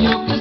you.